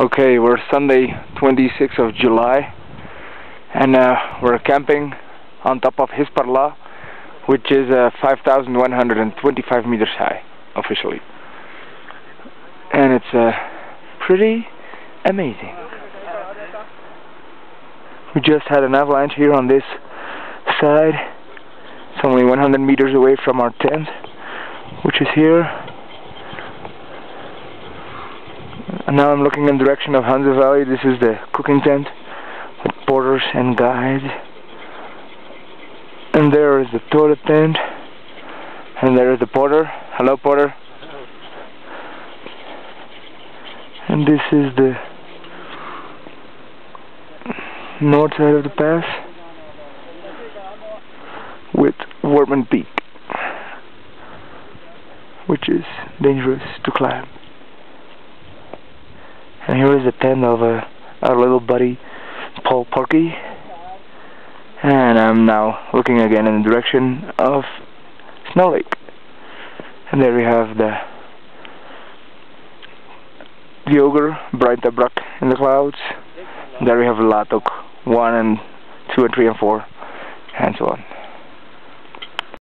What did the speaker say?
Okay, we're Sunday, 26th of July, and uh, we're camping on top of Hispar La, which is uh, 5,125 meters high, officially. And it's uh, pretty amazing. We just had an avalanche here on this side. It's only 100 meters away from our tent, which is here. And now I'm looking in the direction of Hunza Valley. This is the cooking tent with porters and guides. And there is the toilet tent. And there is the porter. Hello, porter. And this is the north side of the pass with Workman Peak, which is dangerous to climb. And here is the pen of uh, our little buddy Paul Porky. And I'm now looking again in the direction of Snow Lake. And there we have the the ogre, Baintha Brakk in the clouds. And there we have Latok 1 and 2 and 3 and 4 and so on.